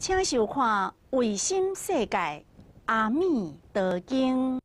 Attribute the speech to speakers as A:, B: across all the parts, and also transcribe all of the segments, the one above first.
A: 请收看《卫星世界阿弥陀经》。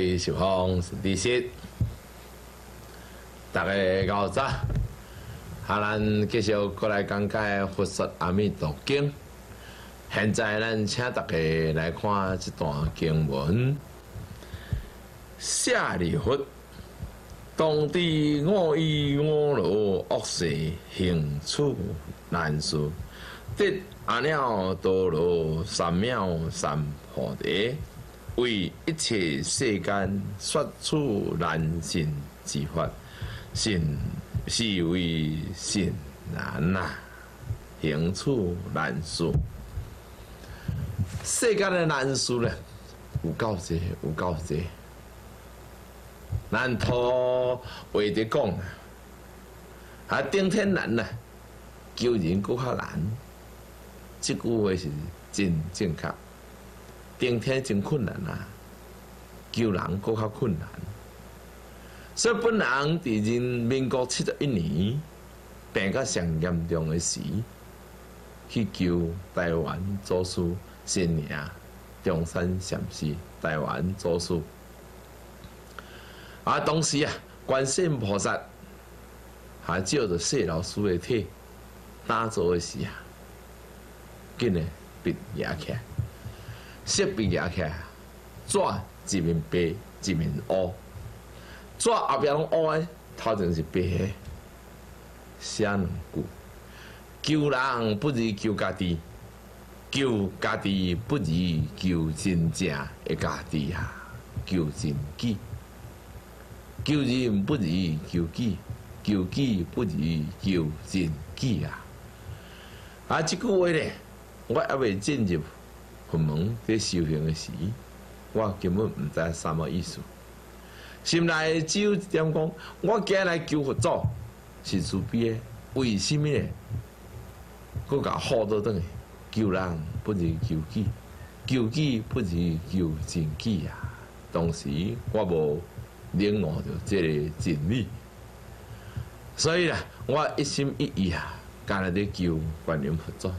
B: 位小方是弟兄，大家好早。哈，咱继续过来讲解《佛说阿弥陀经》。现在咱请大家来看这段经文：舍利弗，当知我以我罗恶世行处难事，得阿耨多罗三藐三菩提。为一切世间说出难信之法，信是为信难呐，行处难事。世间的难事呢，有够多，有够多。难托话得讲，啊，顶天难呐，救人搁较难。这句话是真正确。顶天真困难啊，救人搁较困难。所以本人伫人民国七十一年病到上严重的时，去救台湾祖师新娘中山禅师，台湾祖师。啊，当时啊，观世音菩萨还照着谢老师的体打坐的时啊，紧的闭眼起来。色笔拿起来，纸一面白一面乌，纸后边拢乌的，头前是白的。写两句：救人不如救家己，救家己不如救真正的家己啊！救真己，救人不如救己，救己不如救真己啊！啊，即句话咧，我还未进入。佛门在修行的时，我根本毋知什么意思。心内只有一点讲，我今来求佛祖是慈悲，为什么呢？佮甲好多等救人不如救己，救己不如救真己啊！当时我无领悟到这个真理，所以啦，我一心一意啊，干来伫求观音佛祖。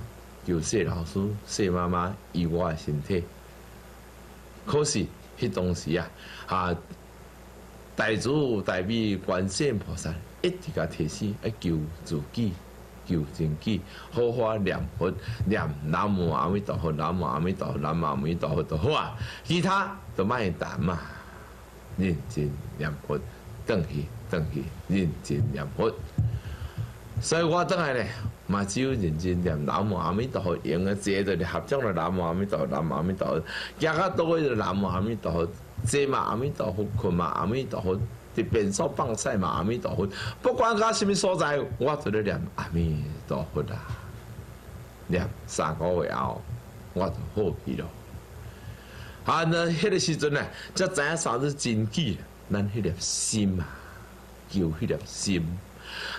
B: 求谢老师、谢妈妈以我的身体，可是迄当时啊，啊，大主大悲观世音菩萨一直甲提示，要救自己、救真己，好好念佛、念南无阿弥陀佛、南无阿弥陀佛、南无阿弥陀佛就好啊，其他都莫谈嘛，认真念佛，等去等去，认真念佛。所以我等下咧，嘛只有认真念南无阿弥陀佛，用个坐着咧合掌咧南无阿弥陀佛，南无阿弥陀佛，行较多个南无阿弥陀佛，坐嘛阿弥陀佛，困嘛阿弥陀佛，伫便所放菜嘛阿弥陀佛，不管到什么所在，我都咧念阿弥陀佛啦。念三个月后，我就好去咯。啊，那迄个时阵呢，才知影啥子真谛，咱迄粒心啊，叫迄粒心，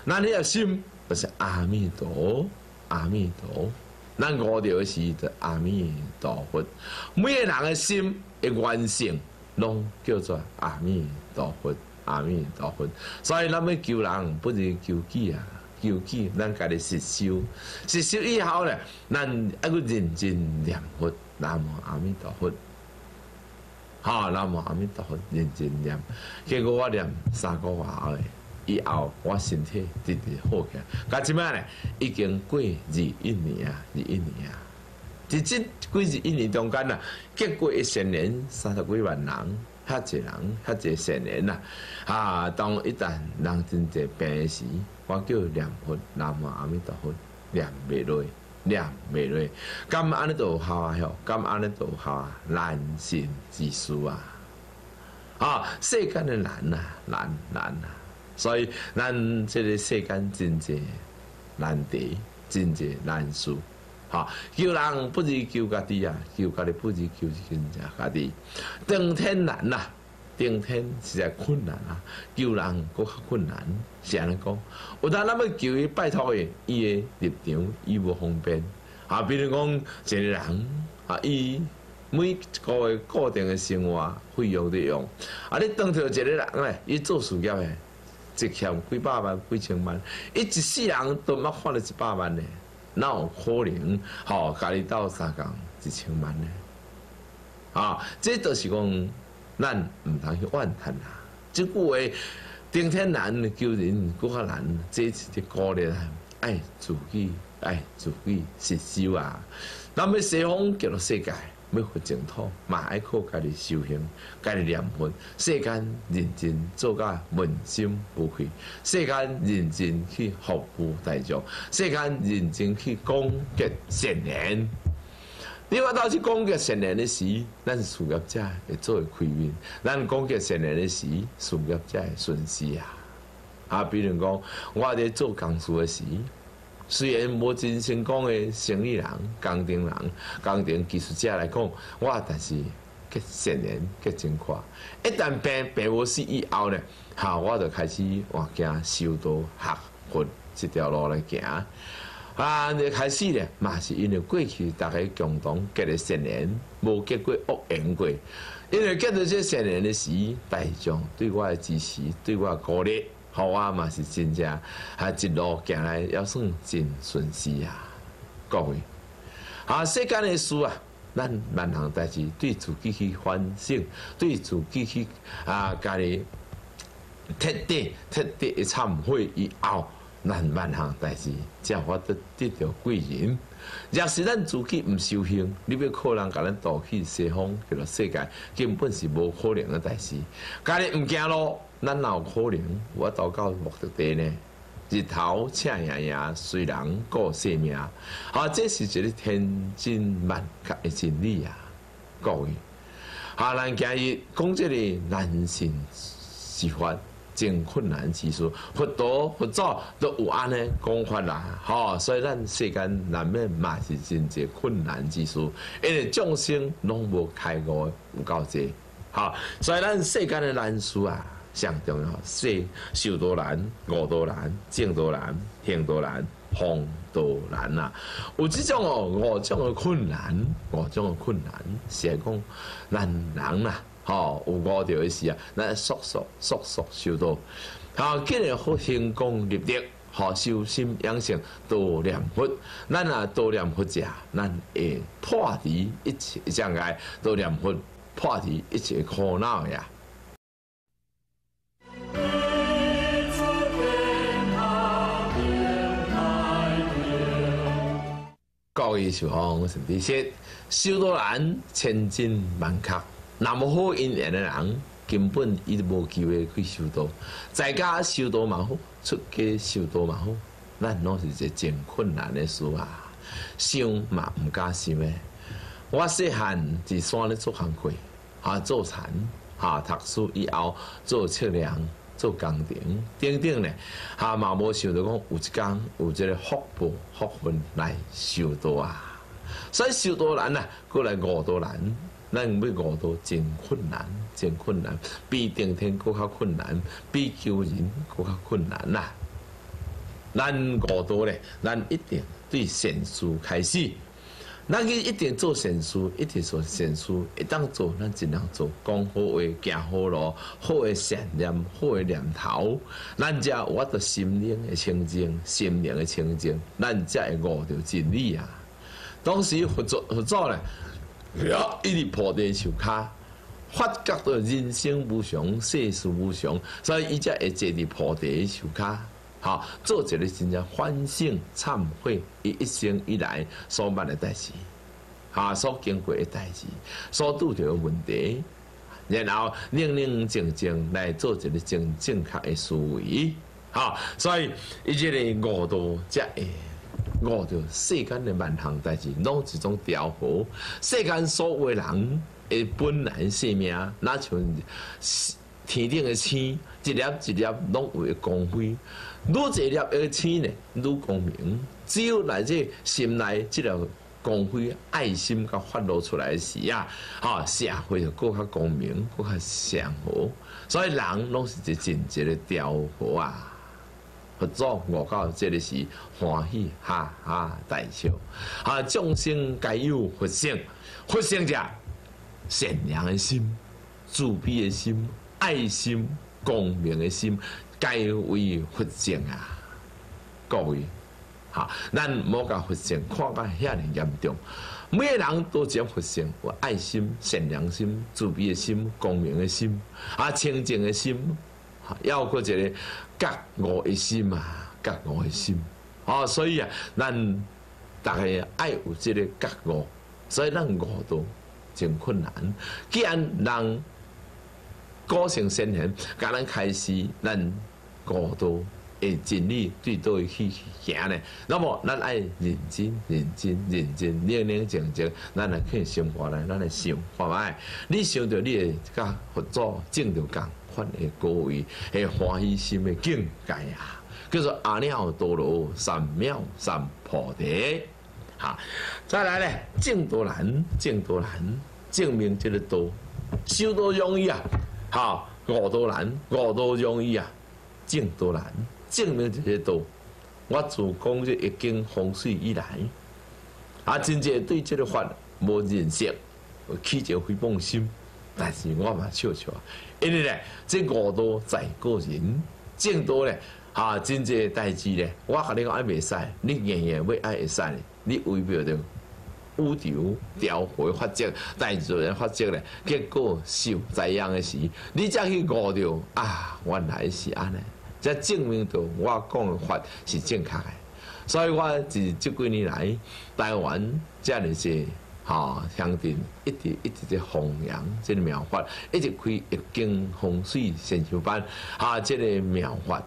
B: 咱迄粒心。不是阿弥陀，阿弥陀，咱悟着是的阿弥陀佛。每个人的心的完成，拢叫做阿弥陀佛，阿弥陀佛。所以咱要救人，不是救己啊，救己，咱家己实修，实修以后咧，咱一个认真念佛，南无阿弥陀佛。好，南无阿弥陀佛，认真念。结果我念三个月后。以后我身体直直好起来，甲即摆呢已经过二一年啊，二一年啊，伫即过二一年中间啊，结过一成年三十几万人，遐济人，遐济成年啊，啊，当一旦人真济病时，我叫念佛南无阿弥陀佛，念袂落，念袂落，咁安尼都有效啊，吼，咁安尼都有效啊，难信之书啊。啊，世间的难呐，难难呐，所以咱这个世间真济难题，真济难事。哈，救人不如救家己啊，救家己不如救人家家己。登天难呐，登天实在困难啊，救人搁较困难。是安尼讲，有当咱要求伊拜托伊，伊的立场伊无方便。啊，比如讲一个人啊，伊每一个月固定的生活费用得用，啊，你当着一个人咧，伊做事业的，一欠几百万、几千万，伊一世人都冇花了一百万呢。哪有可能？吼，家己斗三共一千万呢？啊，这都是讲咱毋通去怨叹啊！即句话，顶天难救人，搁较难。这是一鼓励啊，爱自己，爱自己实修啊！咱要西方叫做世界。要活净土，嘛爱靠家己修行，家己念佛，世间认真做甲问心无愧，世间认真去服务大众，世间认真去攻击善人。你话到是攻击善人的时，咱事业者会做会开面；咱攻击善人的时，事业者会损失啊！啊，比如讲，我伫做工事的时。虽然无真成功的生意人、工程人、工程技术者来讲，我但是结善缘结真快。一旦病病无死以后呢，哈，我就开始往行修道学佛这条路来行。啊，你开始呢，嘛是因为过去大家共同结的善缘，无结过恶缘过。因为结到这善缘的时，大众对我的支持，对我的鼓励。好啊嘛是真正，还一路行来要算真顺遂啊！各位，啊世间的事啊，咱万行代志对自己去反省，对自己去啊家己彻底彻底忏悔以后，咱万行代志才法得得到贵人。若是咱自己毋修行，你要靠人甲咱导去西方，叫做世界，根本是无可能的代志。家己毋行路。咱哪有可能？我到到目的地呢？日头赤炎炎，虽人过性命，啊，这是一个天真万确的真理啊！各位，啊，咱今日讲这个难行是法，真困难之事，佛陀佛祖都有安尼讲法啦，吼！所以咱世间难免嘛是真济困难之事，因为众生拢无开悟有够济，好，所以咱世间的难事啊！上重要，说修多难、悟多难、正多难、行多难、方多难啊！有这种哦，五种的困难，五种的困难，是讲咱人呐，吼有五条的事啊，咱速速速速修道，好，既然好行功立德，好修心养性，多念佛，咱啊多念佛者，咱会破除一切障碍，多念佛破除一切苦恼呀！各位小方陈弟兄，修道难，千金万确，那么好姻缘的人，根本伊都无机会去修道。在家修道嘛好，出家修道嘛好，咱拢是一个真困难的事啊！想嘛毋敢想诶。我细汉伫山咧做工课，啊做田，啊读书以后做测量。做工程，等等呢，哈嘛无想到讲有一天有这个福报福分来修道啊，所以修道难呐，过来悟道难，咱要悟道真困难，真困难，比顶天更较困难，比救人更较困难呐。咱悟道咧，咱一定对善事开始。咱去一定做善事，一定做善事，一当做，咱尽量做，讲好话，行好路，好的善念，好的念头，咱才我的心灵的清净，心灵的清净，咱才会悟到真理啊！当时佛祖佛祖咧，一直菩提树骹，发觉到人生无常，世事无常，所以伊才会坐伫菩提树骹。好，做一个真正反省、忏悔，伊一生以来所办的代志，哈，所经过的代志，所拄着的问题，然后冷冷静静来做一个正正确的思维，哈，所以伊这个悟道才会悟到世间的万行代志，拢一种调和，世间所有人的本来性命，那像天顶的星，一粒一粒拢会光辉。愈一粒的星呢，愈光明。只有来这心内这条光辉、爱心甲发露出来时啊，哈，社会就更较光明，更较祥和。所以人拢是一真正的调和啊。合作我到这里是欢喜哈哈大笑，啊，众生皆有佛性，佛性者善良的心、慈悲的心、爱心、光明的心，皆为佛性啊！各位，哈，咱莫甲佛性看甲遐尼严重，每个人都讲佛性有爱心、善良心、慈悲的心、光明的心，啊，清净的心。要过一个觉悟的心啊，觉悟的心哦，所以啊，咱大家爱有这个觉悟，所以咱悟到真困难。既然人个性先贤，甲咱开始，咱悟到会尽力对倒去行呢？那么咱爱认真、认真、认真、冷冷静静，咱来去生活来，咱来想，看卖？你想到你会甲佛祖正着讲？款的各位，系欢喜心的境界啊！叫做阿耨多罗三藐三菩提。哈，再来咧，净多难，净多难，证明即个道，修多容易啊！哈，悟多难，悟多容易啊！净多难，证明即个道。我自讲这一经风水以来，啊，真正对这个法无认识，起一个诽谤心。但是我嘛笑笑，因为咧，这五道在个人，正多咧，哈，真济代志咧，我甲你讲爱袂使，你硬硬要爱会使咧，你为表着乌条调回发迹，代志人发迹咧，结果受灾殃的事，你才去悟着啊，原来是安尼，才证明着我讲的法是正确的，所以我自这几年来，台湾这样子。哈，乡镇一直一直在弘扬这个妙法，一直开易经风水先修班，哈，这个妙法，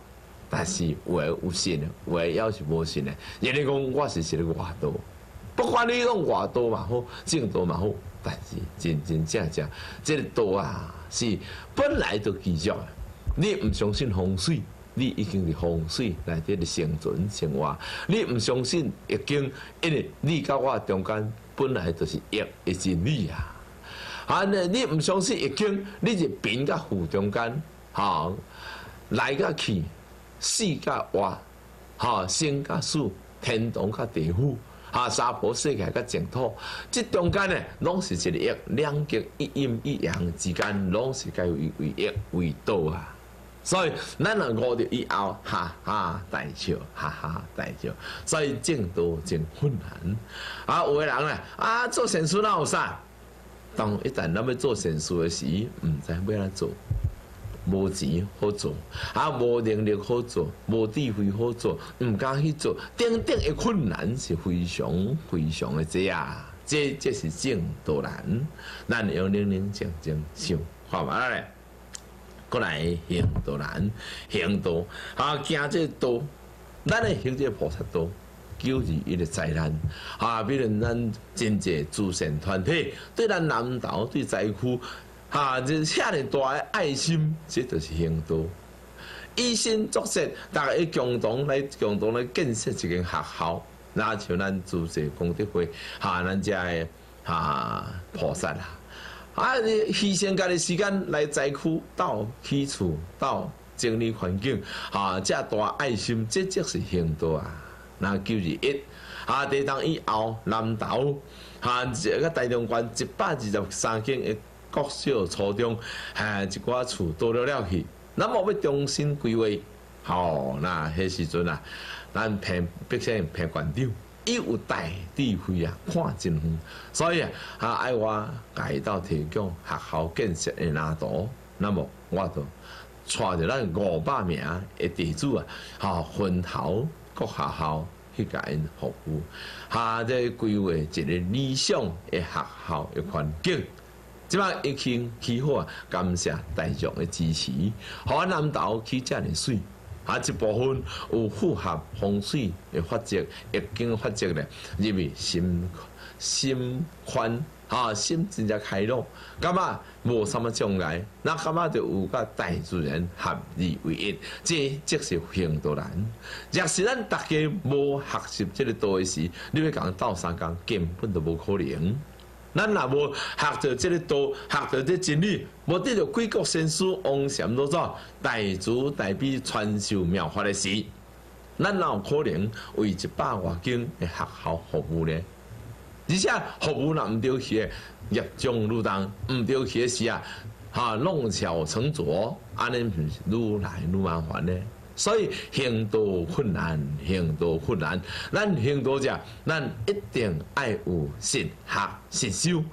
B: 但是有诶有信诶，有诶要是无信诶，人哋讲我是是个外道，不管你讲外道嘛好，正道嘛好，但是真真正正，这个道啊是本来就记着，你唔相信风水。你已经是风水内底的生存生活，你唔相信易经，因为你甲我中间本来就是易的真理啊！啊，你唔相信易经，你是贫甲富中间，哈，来甲去，死甲活，哈，生甲死，天堂甲地府，哈，三婆世界甲净土，这中间呢，拢是一个易，两极一阴一阳之间，拢是该为为易为道啊！所以，咱若悟着以后，哈哈大笑，哈哈大笑。所以正道真困难。啊，有个人咧，啊，做善事哪有啥？当一旦咱要做善事的时，毋知要安怎做，无钱好做，啊，无能力好做，无智慧好做，毋敢去做，等等的困难是非常非常的多啊！这这是正道难，咱要冷冷静静想，看嘛咧。过来行道难，行道啊，行这道，咱的行这菩萨道，救治伊个灾难啊！比如咱真济慈善团体对咱南岛对灾区，啊，这遐尼大的爱心，这就是行道。以身作则，大家共同来共同来建设一间学校，那像咱慈善功德会，哈，咱遮的哈菩萨啦。啊！你牺牲家己时间来灾区到起厝到整理环境，啊，这大爱心，这就是行道啊！那就是一啊，地当以后南投啊，这个大中关一百二十三间的国小初中，啊，一寡厝多了了去，那么要重新规划，好，那迄时阵啊，咱骗毕竟骗馆长。伊有大智慧啊，看真远，所以啊，啊爱我改到提供学校建设的拿图，那么我就带着咱五百名的地主啊，哈分头各学校去甲因服务，哈在规划一个理想的学校的环境，即摆疫情起好啊，感谢大众的支持，好南投起遮尔水。啊，一部分有符合风水的法则、易经法则咧，入去心心宽哈，心真正开朗，感觉无什么障碍，那感觉就有甲大自然合二为一，这即是行道人。若是咱大家无学习这个道的时，你要讲斗三工，根本都无可能。咱若无学着这个道，学着这真理，无得着贵国先师王禅老祖大慈大悲传授妙法的时，咱哪有可能为一百外间的学校服务呢？而且服务若毋对起，业障愈重，毋对起时啊，哈弄巧成拙，安尼毋是愈来愈麻烦呢。所以行道困难，行道困难。咱行道者，咱一定爱有实学实修。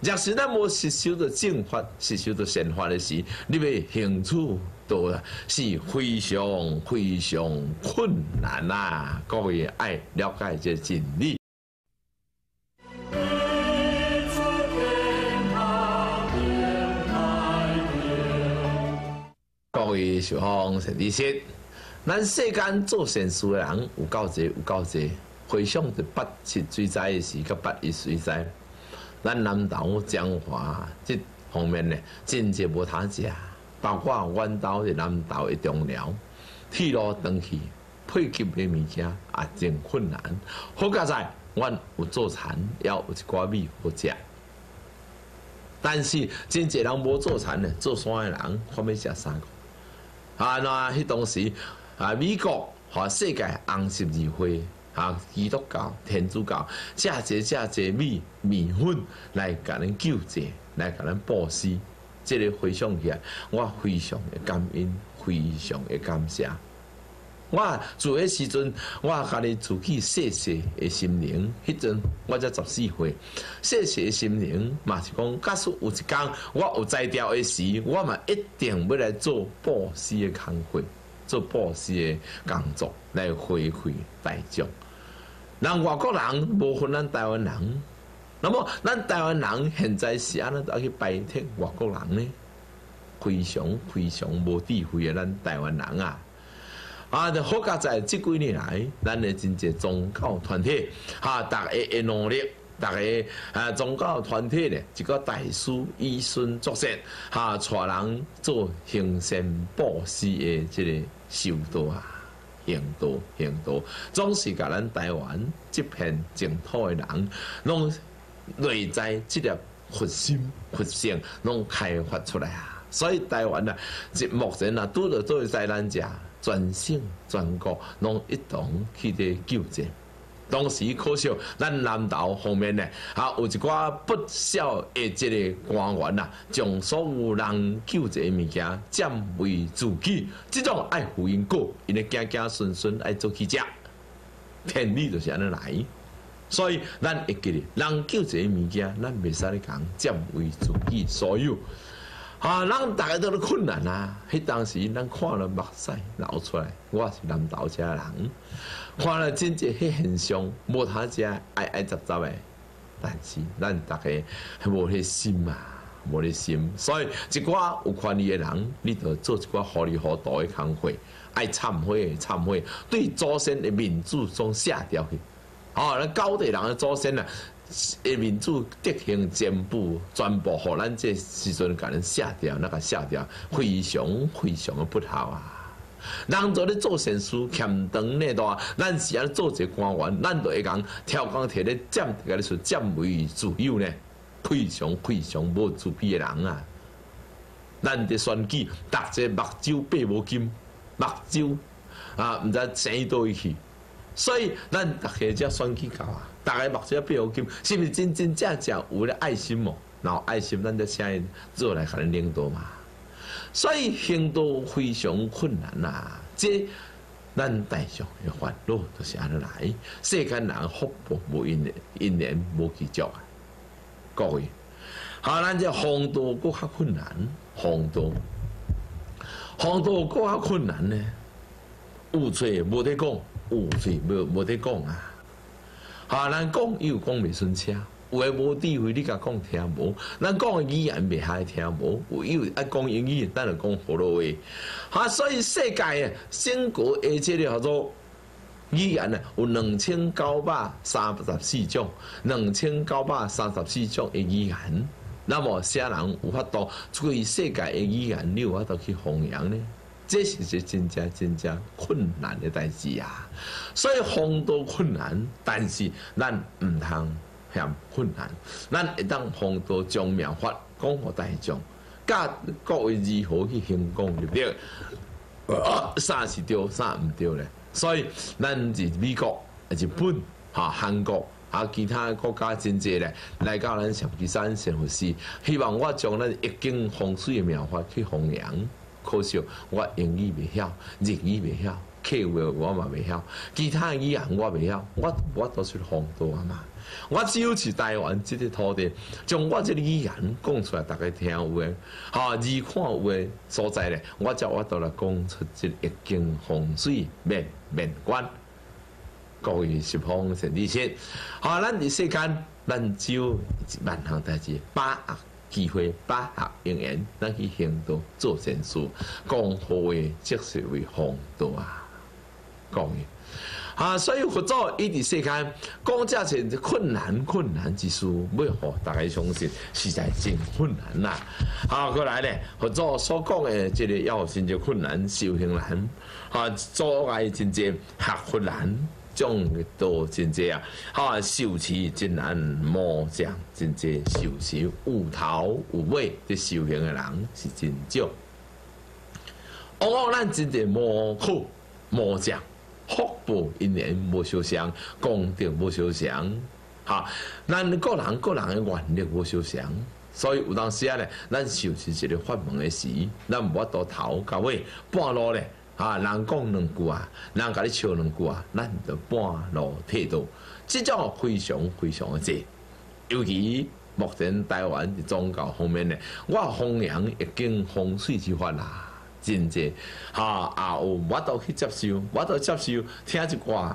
B: 若是咱无实修的正法，实修的善法的时，你要行出道是非常非常困难呐。各位爱了解这真理。各位小方陈律师。咱世间做善事的人有够济，有够济。回想着八七水灾的时，甲八一水灾，咱南投江华这方面呢，真济无通食。包括阮岛的南投的中寮，铁路断去，配给的物件也真困难。好在，阮有做田，也有一寡米好食。但是真济人无做田呢，做山的人看要食啥个？啊，那迄当时。啊！美国和世界红十字会、啊基督教、天主教，借这借这米米粉来甲咱救济，来甲咱布施，这个回想起来，我非常的感恩，非常的感谢。我做迄时阵，我家己自己细细诶心灵，迄阵我才十四岁，细细的心灵嘛是讲，假使有一天我有在调诶时，我嘛一定要来做布施诶工会。做布施的工作来回馈大众，让外国人无分咱台湾人，那么咱台湾人现在是安怎要去拜托外国人呢？非常非常无智慧的咱台湾人啊！啊，就好在这几年来，咱的真济宗教团体哈，大家的努力，大家啊宗教团体呢，一个大师以身作则，哈，带人做行善布施的这个。修道啊，行道，行道，总是甲咱台湾这片净土的人，拢内在这粒佛心、佛性，拢开发出来啊。所以台湾啊，即目前啊，拄着做在咱遮全省全国，拢一同去伫救济。当时可惜，咱南投方面呢，啊，有一寡不孝的这个官员呐，将所有人救济物件占为自己，这种爱福因果，因为家家顺顺爱做起食，天理就是安尼来。所以咱会记得，人救济物件，咱袂使咧讲占为自己所有。啊，咱大家都咧困难啊！迄当时咱看了目屎流出来，我是南投遮人。看了真济迄现象，无他只爱爱杂杂的，但是咱大家无迄心啊，无迄心，所以一寡有权利的人，你着做一寡糊里糊涂的工会，爱忏悔诶忏悔，对祖先的民主总下掉去。哦，咱高地人的祖先啊，的民主德行进步全部互咱这时阵甲人下掉，那个下掉，非常非常的不好啊！人做咧做善事，欠长咧大，咱是啊做一个官员，咱就会讲挑工摕咧占，甲你说占为自由呢，非常非常无自卑的人啊！咱的选举，逐个目睭八无金，目睭啊，毋知生倒位去，所以咱逐个只选举到啊，大家目睭八无金，是毋是真真正正有了爱心哦？然后爱心，咱就请做来甲咱领导嘛。所以行道非常困难呐，这咱大众的烦恼都是安尼来。世间人福报无因，因缘无计较啊。各位，好，咱这行道搁较困难，行道，行道搁较困难呢。有罪无得讲，有罪无无得讲啊。好，咱讲又讲未顺车。有诶无智慧，你甲讲听无？咱讲诶语言袂晓听无？有有爱讲英语，咱就讲葫芦话。哈，所以世界啊，整个诶，即个叫做语言呢有两千九百三十四种，两千九百三十四种诶语言。那么，啥人有法度对世界诶语言，你有法度去弘扬呢？这是一真正真正困难的代志啊！所以，风多困难，但是咱毋通嫌困难，咱会当风多将妙法讲互大众，教各位如何去行功入了。啥是对，啥毋对咧？所以，咱是美国、日本、哈韩国、啊其他国家真济咧，来到咱上基山神佛寺，希望我将咱易经风水的妙法去弘扬。可惜我英语未晓，日语未晓，客话我嘛未晓，其他语言我未晓，我我都是风多啊嘛。我只有去台湾这个土地，将我这个语言讲出来，大家听有诶，哈，字看有诶所在咧，我才我都来讲出这易经风水面面观，各位是方神理先，好，咱伫世间，咱只有万项代志，把握机会，把握应缘，咱去行动做善事，讲好话即是为风度啊，各位。啊，所以佛祖伊伫世间讲这些困难困难之事，要互大家相信，实在真困难啦。啊，过来咧，佛祖所讲的这个要真正困难，修行难，啊，阻碍真正学佛难，种都真正啊，啊，修持真难，魔障真正修持有头有尾，这修行的人是真少。往往咱真正无苦魔障。福报因缘无相像，功德无相像，哈，咱个人个人的愿力无相像，所以有当时啊咧，咱受是一个发梦的时，咱无法度头到尾半路咧，啊，人讲两句啊，人甲你笑两句啊，咱就半路退倒，即种非常非常的济，尤其目前台湾的宗教方面咧，我弘扬已经风水之法啦。真济，哈啊！有我都去接受，我都接受听一寡，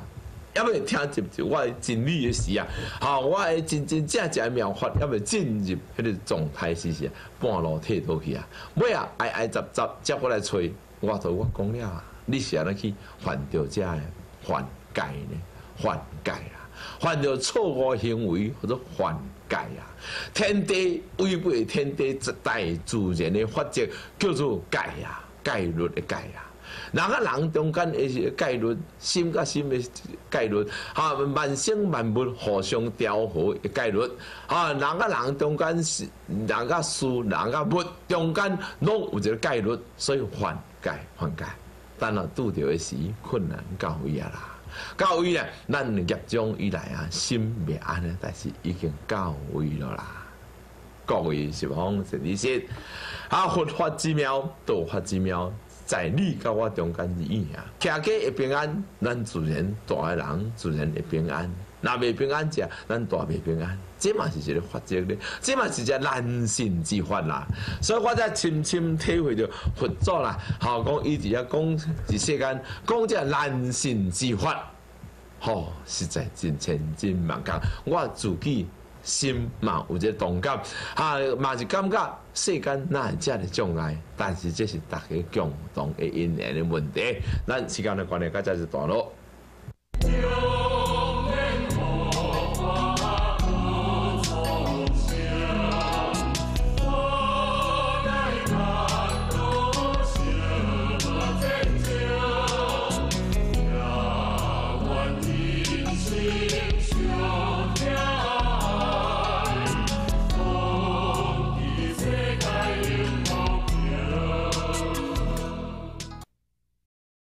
B: 要未听一我真理的事啊！哈，我会真真正正妙法，要未进入迄个状态是是半路退倒去啊！尾啊挨挨杂杂接过来吹，我都我讲了啊！你是安尼去犯着这的犯戒呢？犯戒啊！犯着错误行为或者犯戒啊！天地违背天地一代自然的法则，叫做戒啊！戒律的戒啊，人甲人中间的戒律，心甲心的戒律，哈，万生万物互相调和的戒律，哈，人甲人中间是人甲事，人甲物中间拢有一个戒律，所以犯戒犯戒，但若拄着的时困难到位啊啦，到位咧，咱业障以来啊，心未安的，但是已经到位了啦。各位是方是理先，啊，佛法之妙，道法之妙，在你甲我中间而已啊。家家会平安，咱自然大个人自然会平安。若未平安者，咱大未平安。这嘛是一个法则咧，这嘛是一个难信之法啦。所以我才深深体会到佛祖啦，好讲伊伫遐讲伫世间讲这难信之法，吼，实在真千真万确，我自己。心嘛有一个动感，哈嘛是感觉世间哪会遮个障碍，但是这是大家共同的因缘的问题。咱时间的关系，到这就断了。